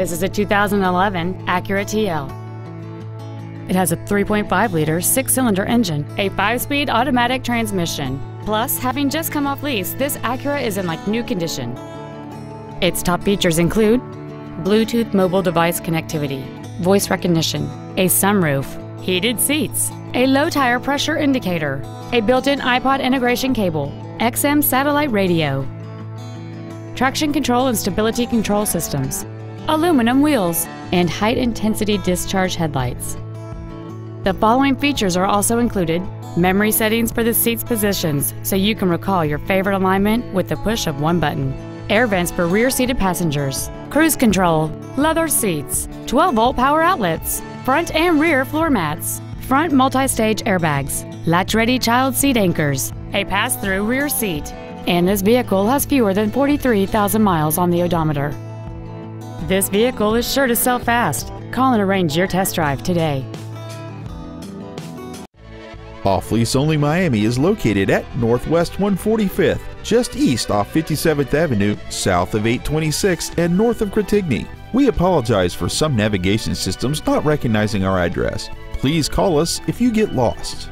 This is a 2011 Acura TL. It has a 3.5 liter six cylinder engine, a five speed automatic transmission. Plus, having just come off lease, this Acura is in like new condition. Its top features include Bluetooth mobile device connectivity, voice recognition, a sunroof, heated seats, a low tire pressure indicator, a built in iPod integration cable, XM satellite radio, traction control and stability control systems, aluminum wheels, and high intensity discharge headlights. The following features are also included memory settings for the seat's positions so you can recall your favorite alignment with the push of one button, air vents for rear seated passengers, cruise control, leather seats, 12 volt power outlets, front and rear floor mats, front multi stage airbags, latch ready child seat anchors, a pass through rear seat, and this vehicle has fewer than 43,000 miles on the odometer. This vehicle is sure to sell fast. Call and arrange your test drive today. Off Lease Only Miami is located at Northwest 145th, just east off 57th Avenue, south of 826, and north of Gratigny. We apologize for some navigation systems not recognizing our address. Please call us if you get lost.